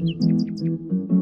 うん。